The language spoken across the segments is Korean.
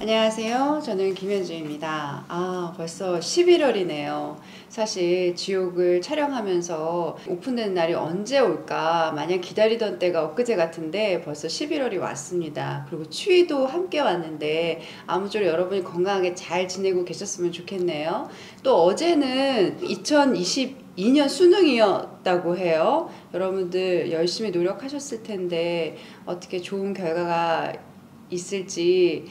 안녕하세요. 저는 김현주입니다. 아, 벌써 11월이네요. 사실 지옥을 촬영하면서 오픈되는 날이 언제 올까 마냥 기다리던 때가 엊그제 같은데 벌써 11월이 왔습니다. 그리고 추위도 함께 왔는데 아무쪼록 여러분이 건강하게 잘 지내고 계셨으면 좋겠네요. 또 어제는 2022년 수능이었다고 해요. 여러분들 열심히 노력하셨을 텐데 어떻게 좋은 결과가 있을지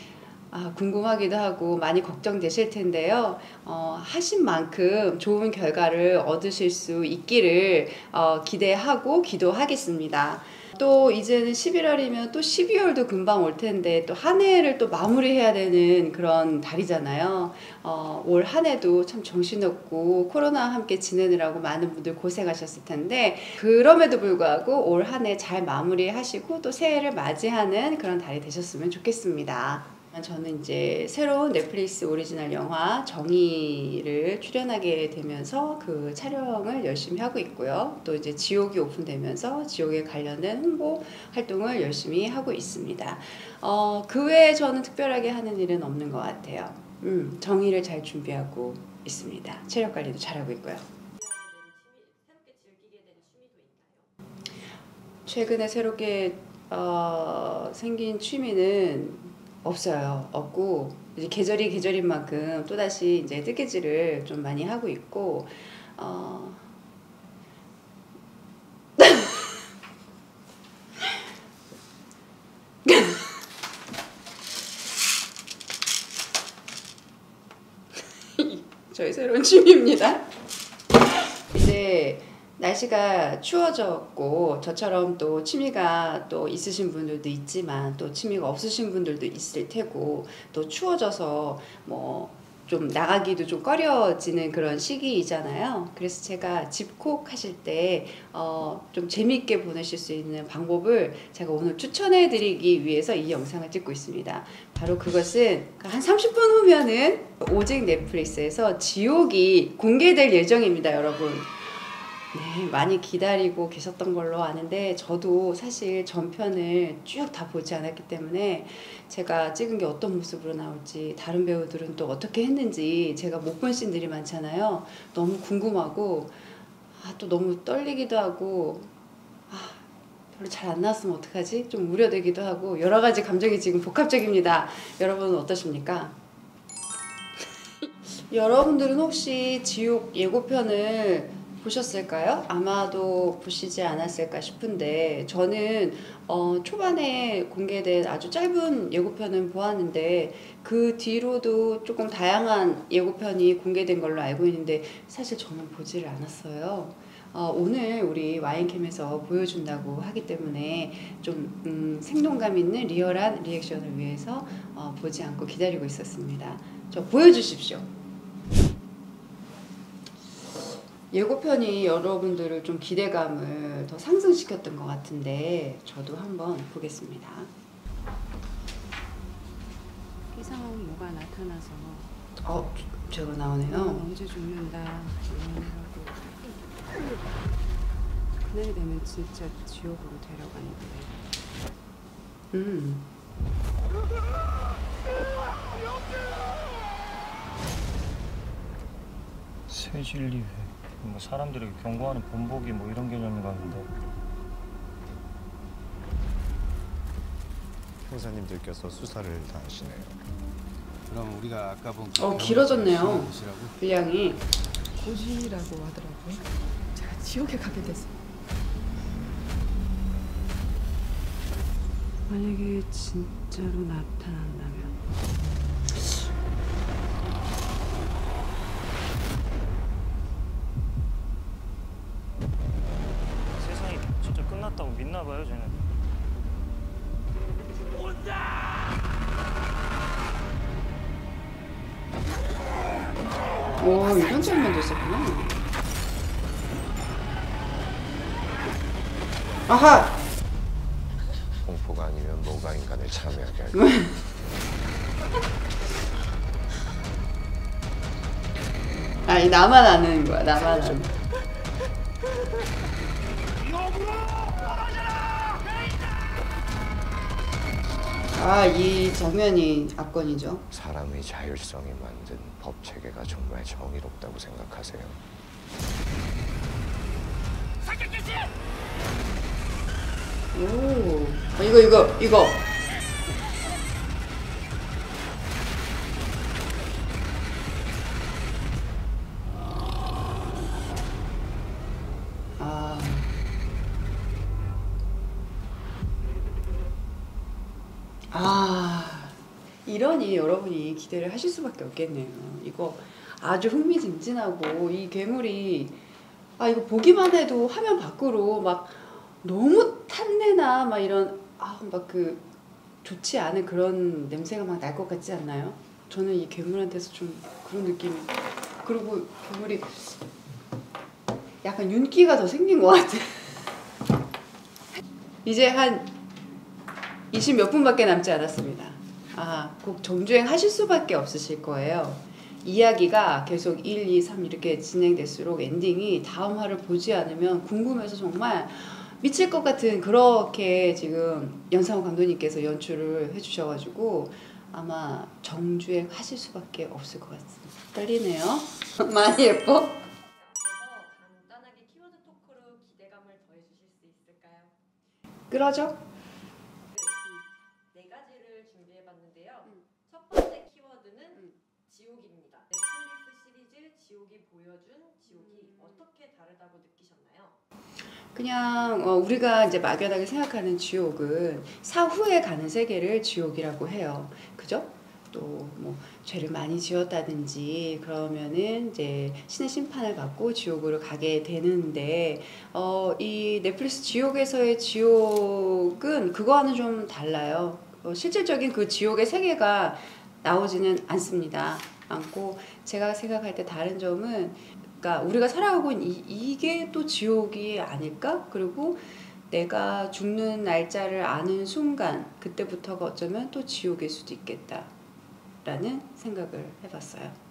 아, 궁금하기도 하고 많이 걱정되실 텐데요. 어, 하신 만큼 좋은 결과를 얻으실 수 있기를 어, 기대하고 기도하겠습니다. 또 이제는 11월이면 또 12월도 금방 올 텐데 또 한 해를 또 마무리해야 되는 그런 달이잖아요. 어, 올 한 해도 참 정신없고 코로나와 함께 지내느라고 많은 분들 고생하셨을 텐데 그럼에도 불구하고 올 한 해 잘 마무리하시고 또 새해를 맞이하는 그런 달이 되셨으면 좋겠습니다. 저는 이제 새로운 넷플릭스 오리지널 영화 정이를 출연하게 되면서 그 촬영을 열심히 하고 있고요. 또 이제 지옥이 오픈되면서 지옥에 관련된 홍보 활동을 열심히 하고 있습니다. 어, 그 외에 저는 특별하게 하는 일은 없는 것 같아요. 음, 정의를 잘 준비하고 있습니다. 체력 관리도 잘하고 있고요. 최근에 새롭게 어, 생긴 취미는 없어요. 없고 이제 계절이 계절인 만큼 또 다시 이제 뜨개질을 좀 많이 하고 있고 어. 저희 새로운 취미입니다. 이제 날씨가 추워졌고 저처럼 또 취미가 또 있으신 분들도 있지만 또 취미가 없으신 분들도 있을 테고 또 추워져서 뭐 좀 나가기도 좀 꺼려지는 그런 시기이잖아요. 그래서 제가 집콕 하실 때, 어, 좀 재밌게 보내실 수 있는 방법을 제가 오늘 추천해 드리기 위해서 이 영상을 찍고 있습니다. 바로 그것은 한 30분 후면은 오직 넷플릭스에서 지옥이 공개될 예정입니다, 여러분. 네, 많이 기다리고 계셨던 걸로 아는데 저도 사실 전편을 쭉 다 보지 않았기 때문에 제가 찍은 게 어떤 모습으로 나올지 다른 배우들은 또 어떻게 했는지 제가 못 본 씬들이 많잖아요. 너무 궁금하고 아, 또 너무 떨리기도 하고 아, 별로 잘 안 나왔으면 어떡하지? 좀 우려되기도 하고 여러 가지 감정이 지금 복합적입니다. 여러분은 어떠십니까? 여러분들은 혹시 지옥 예고편을 보셨을까요? 아마도 보시지 않았을까 싶은데 저는 어, 초반에 공개된 아주 짧은 예고편은 보았는데 그 뒤로도 조금 다양한 예고편이 공개된 걸로 알고 있는데 사실 저는 보지를 않았어요. 어, 오늘 우리 와인캠에서 보여준다고 하기 때문에 좀 음, 생동감 있는 리얼한 리액션을 위해서 어, 보지 않고 기다리고 있었습니다. 저 보여주십시오. 예고편이 여러분들을 좀 기대감을 더 상승시켰던 것 같은데 저도 한번 보겠습니다. 이상한 뭐가 나타나서 어, 제가 나오네요. 넌 언제 죽는다 그날이 되면 진짜 지옥으로 데려가는데 음. 새진리회 뭐 사람들에게 경고하는 본보기 뭐 이런 개념인가 하는데 형사님들께서 수사를 다 하시네요. 그럼 우리가 아까 본 어, 그 길어졌네요. 분량이 고지라고 하더라고요. 제가 지옥에 가게 됐어요. 만약에 진짜로 나타난다면 세상이 진짜 끝났다고 믿나 봐요 쟤는 오 이런 장면도 있었구나. 아하 공포가 아니면 뭐가 인간을 참여하게 할까? 아니 나만 아는 거야 나만 아는. 아, 이 장면이 압권이죠. 사람의 자율성이 만든 법 체계가 정말 정의롭다고 생각하세요? 오, 어, 이거 이거 이거. 이러니 여러분이 기대를 하실 수밖에 없겠네요. 이거 아주 흥미진진하고 이 괴물이 아 이거 보기만 해도 화면 밖으로 막 너무 탄내나 막 이런 아 막 그 좋지 않은 그런 냄새가 막 날 것 같지 않나요? 저는 이 괴물한테서 좀 그런 느낌이 그리고 괴물이 약간 윤기가 더 생긴 것 같아. 이제 한 20 몇 분밖에 남지 않았습니다. 아, 꼭 정주행 하실 수밖에 없으실 거예요. 이야기가 계속 1, 2, 3 이렇게 진행될수록 엔딩이 다음 화를 보지 않으면 궁금해서 정말 미칠 것 같은 그렇게 지금 연상호 감독님께서 연출을 해주셔가지고 아마 정주행 하실 수밖에 없을 것 같습니다. 떨리네요. 많이 예뻐? 끌어줘? 지옥이 보여준 지옥이 음. 어떻게 다르다고 느끼셨나요? 그냥 어, 우리가 이제 막연하게 생각하는 지옥은 사후에 가는 세계를 지옥이라고 해요. 그죠? 또뭐 죄를 많이 지었다든지 그러면은 이제 신의 심판을 받고 지옥으로 가게 되는데 어, 이 넷플릭스 지옥에서의 지옥은 그거와는 좀 달라요. 어, 실질적인 그 지옥의 세계가 나오지는 않습니다. 않고 제가 생각할 때 다른 점은 그러니까 우리가 살아가고 있는 이, 이게 또 지옥이 아닐까? 그리고 내가 죽는 날짜를 아는 순간 그때부터가 어쩌면 또 지옥일 수도 있겠다라는 생각을 해봤어요.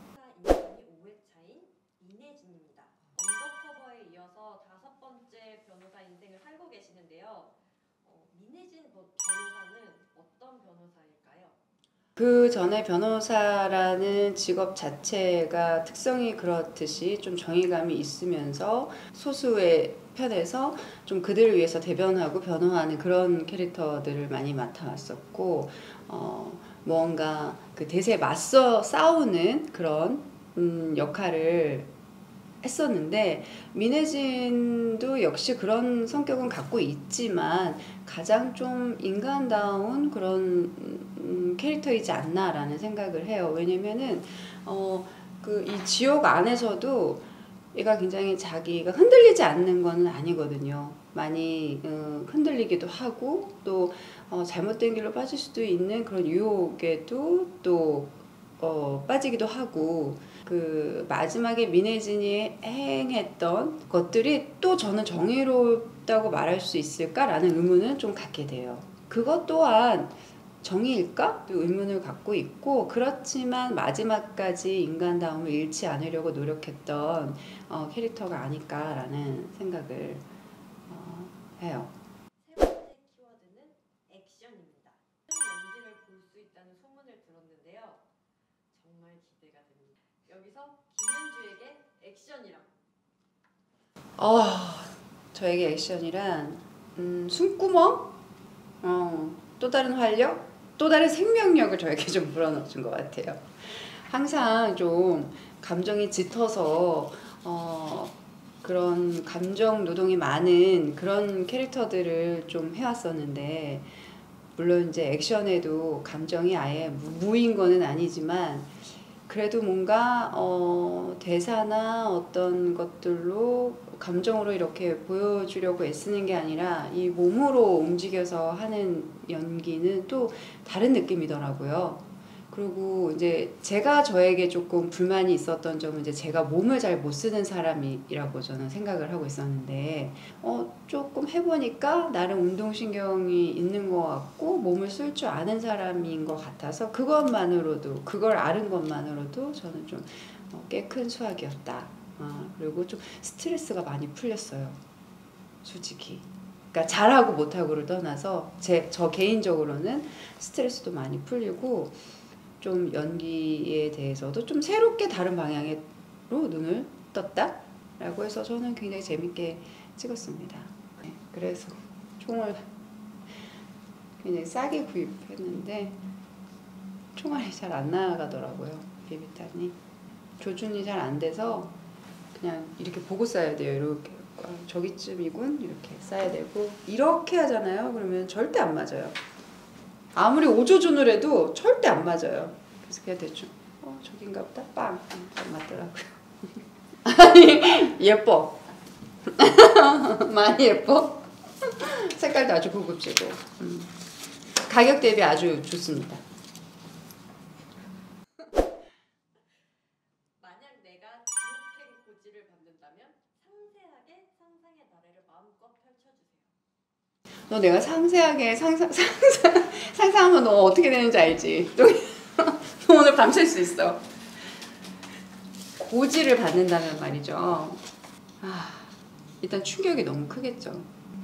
그 전에 변호사라는 직업 자체가 특성이 그렇듯이 좀 정의감이 있으면서 소수의 편에서 좀 그들을 위해서 대변하고 변호하는 그런 캐릭터들을 많이 맡아왔었고 어, 뭔가 그 대세에 맞서 싸우는 그런 음, 역할을 했었는데 민혜진도 역시 그런 성격은 갖고 있지만 가장 좀 인간다운 그런 음, 캐릭터이지 않나라는 생각을 해요. 왜냐면은 어 그 이 지옥 안에서도 얘가 굉장히 자기가 흔들리지 않는 거는 아니거든요. 많이 어, 흔들리기도 하고 또 어, 잘못된 길로 빠질 수도 있는 그런 유혹에도 또 어, 빠지기도 하고 그 마지막에 민혜진이 행했던 것들이 또 저는 정의롭다고 말할 수 있을까라는 의문을 좀 갖게 돼요. 그것 또한 정의일까? 또 의문을 갖고 있고 그렇지만 마지막까지 인간다움을 잃지 않으려고 노력했던 어, 캐릭터가 아닐까라는 생각을 어, 해요. 기대가 됩니다. 여기서 김현주에게 액션이랑 아, 저에게 액션이란 음, 숨구멍, 어, 또 다른 활력, 또 다른 생명력을 저에게 좀 불어넣어준 것 같아요. 항상 좀 감정이 짙어서 어, 그런 감정 노동이 많은 그런 캐릭터들을 좀 해왔었는데 물론 이제 액션에도 감정이 아예 무- 무인 거는 아니지만 그래도 뭔가 어, 대사나 어떤 것들로 감정으로 이렇게 보여주려고 애쓰는 게 아니라 이 몸으로 움직여서 하는 연기는 또 다른 느낌이더라고요. 그리고 이제 제가 저에게 조금 불만이 있었던 점은 이제 제가 몸을 잘 못 쓰는 사람이라고 저는 생각을 하고 있었는데 어 조금 해보니까 나름 운동신경이 있는 것 같고 몸을 쓸 줄 아는 사람인 것 같아서 그것만으로도 그걸 아는 것만으로도 저는 좀 꽤 큰 수확이었다. 아, 그리고 좀 스트레스가 많이 풀렸어요. 솔직히. 그러니까 잘하고 못하고를 떠나서 제 저 개인적으로는 스트레스도 많이 풀리고 좀 연기에 대해서도 좀 새롭게 다른 방향으로 눈을 떴다라고 해서 저는 굉장히 재밌게 찍었습니다. 네, 그래서 총을 굉장히 싸게 구입했는데 총알이 잘 안 나가더라고요. 비비탄이 조준이 잘 안 돼서 그냥 이렇게 보고 쏴야 돼요. 이렇게 아, 저기쯤이군 이렇게 쏴야 되고 이렇게 하잖아요. 그러면 절대 안 맞아요. 아무리 오조준을 해도 절대 안 맞아요. 그래서 그냥 대충 어 저긴가 보다 빵 맞더라고요. 아니 예뻐 많이 예뻐 색깔도 아주 고급지고 음. 가격 대비 아주 좋습니다. 너 내가 상세하게 상상 상상 상상하면 너 어떻게 되는지 알지? 또너 오늘 밤샐 수 있어. 고지를 받는다면 말이죠. 아, 일단 충격이 너무 크겠죠.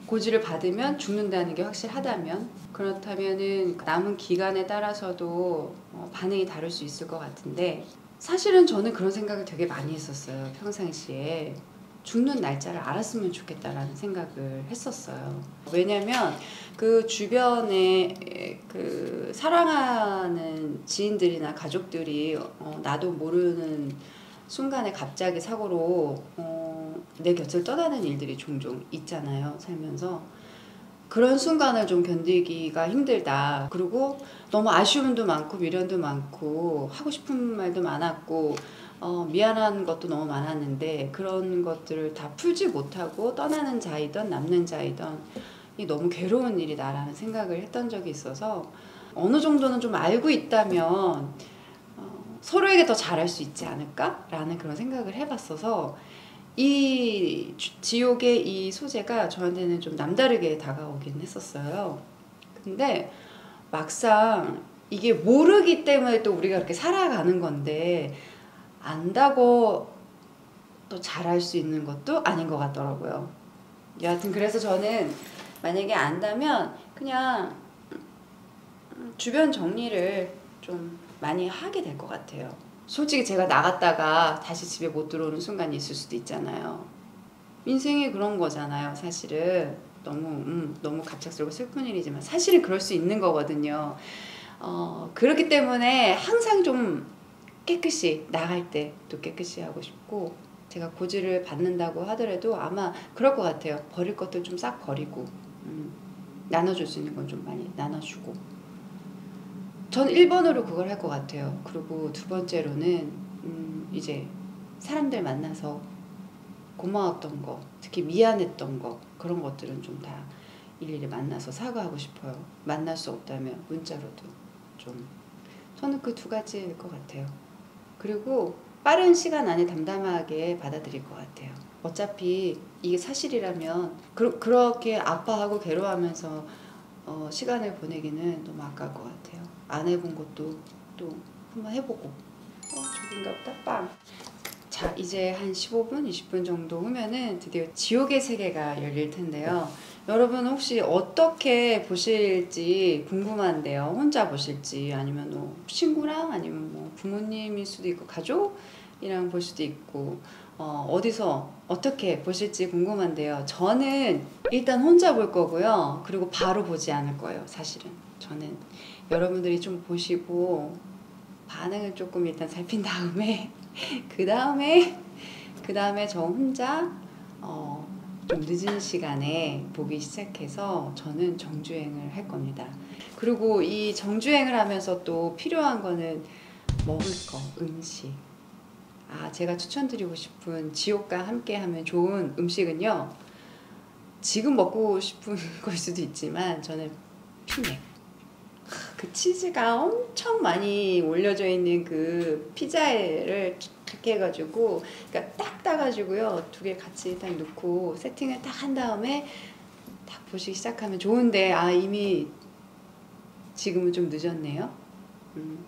고지를 받으면 죽는다는 게 확실하다면 그렇다면은 남은 기간에 따라서도 어, 반응이 다를 수 있을 것 같은데 사실은 저는 그런 생각을 되게 많이 했었어요 평상시에 죽는 날짜를 알았으면 좋겠다라는 생각을 했었어요. 왜냐면 그 주변에 그 사랑하는 지인들이나 가족들이 어, 나도 모르는 순간에 갑자기 사고로 어, 내 곁을 떠나는 일들이 종종 있잖아요. 살면서. 그런 순간을 좀 견디기가 힘들다. 그리고 너무 아쉬움도 많고 미련도 많고 하고 싶은 말도 많았고 어, 미안한 것도 너무 많았는데 그런 것들을 다 풀지 못하고 떠나는 자이던 남는 자이던 이 너무 괴로운 일이다라는 생각을 했던 적이 있어서 어느 정도는 좀 알고 있다면 어, 서로에게 더 잘할 수 있지 않을까라는 그런 생각을 해봤어서 이 주- 지옥의 이 소재가 저한테는 좀 남다르게 다가오긴 했었어요. 근데 막상 이게 모르기 때문에 또 우리가 그렇게 살아가는 건데 안다고 또 잘할 수 있는 것도 아닌 것 같더라고요. 여하튼 그래서 저는 만약에 안다면 그냥 음, 주변 정리를 좀 많이 하게 될 것 같아요. 솔직히 제가 나갔다가 다시 집에 못 들어오는 순간이 있을 수도 있잖아요. 인생이 그런 거잖아요, 사실은. 너무, 음, 너무 갑작스럽고 슬픈 일이지만 사실은 그럴 수 있는 거거든요. 어, 그렇기 때문에 항상 좀 깨끗이 나갈 때 또 깨끗이 하고 싶고 제가 고지를 받는다고 하더라도 아마 그럴 것 같아요. 버릴 것들 좀싹 버리고 음, 나눠줄 수 있는 건 좀 많이 나눠주고 전 1번으로 그걸 할 것 같아요. 그리고 두 번째로는 음, 이제 사람들 만나서 고마웠던 거, 특히 미안했던 거 그런 것들은 좀 다 일일이 만나서 사과하고 싶어요. 만날 수 없다면 문자로도 좀 저는 그 두 가지일 것 같아요. 그리고 빠른 시간 안에 담담하게 받아들일 것 같아요. 어차피 이게 사실이라면 그, 그렇게 아파하고 괴로워하면서 어, 시간을 보내기는 너무 아까울 것 같아요. 안 해본 것도 또 한번 해보고 어 저긴가 보다 빵. 자 이제 한 15분 20분 정도 후면은 드디어 지옥의 세계가 열릴 텐데요. 여러분 혹시 어떻게 보실지 궁금한데요. 혼자 보실지 아니면 뭐 친구랑 아니면 뭐 부모님일 수도 있고 가족이랑 볼 수도 있고 어, 어디서 어떻게 보실지 궁금한데요. 저는 일단 혼자 볼 거고요. 그리고 바로 보지 않을 거예요. 사실은 저는 여러분들이 좀 보시고 반응을 조금 일단 살핀 다음에 그 다음에 그 다음에 저 혼자 어, 좀 늦은 시간에 보기 시작해서 저는 정주행을 할 겁니다. 그리고 이 정주행을 하면서 또 필요한 거는 먹을 거, 음식. 아, 제가 추천드리고 싶은 지옥과 함께 하면 좋은 음식은요. 지금 먹고 싶은 걸 수도 있지만 저는 피맥. 그 치즈가 엄청 많이 올려져 있는 그 피자를 이렇게 해가지고 그러니까 딱 따가지고요 두 개 같이 딱 넣고 세팅을 딱 한 다음에 딱 보시기 시작하면 좋은데 아 이미 지금은 좀 늦었네요. 음.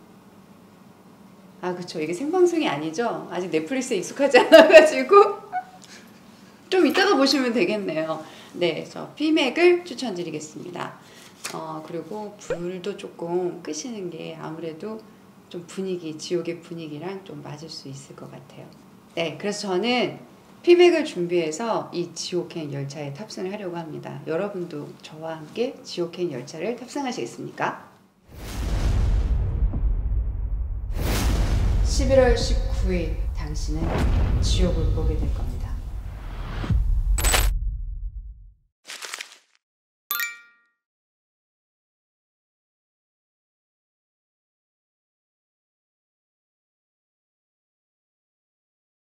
아 그쵸 이게 생방송이 아니죠 아직 넷플릭스에 익숙하지 않아가지고 좀 이따가 보시면 되겠네요. 네, 저 피맥을 추천드리겠습니다. 어, 그리고 불도 조금 끄시는 게 아무래도 좀 분위기, 지옥의 분위기랑 좀 맞을 수 있을 것 같아요. 네, 그래서 저는 피맥을 준비해서 이 지옥행 열차에 탑승을 하려고 합니다. 여러분도 저와 함께 지옥행 열차를 탑승하시겠습니까? 11월 19일 당신은 지옥을 보게 될 겁니다.